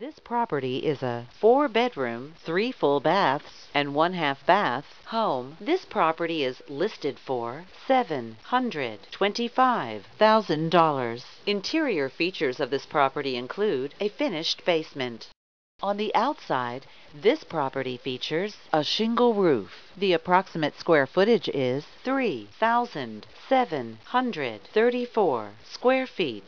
This property is a four bedroom, three full baths, and one half bath home. This property is listed for $725,000. Interior features of this property include a finished basement. On the outside, this property features a shingle roof. The approximate square footage is 3,734 square feet.